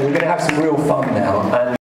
We're going to have some real fun now. And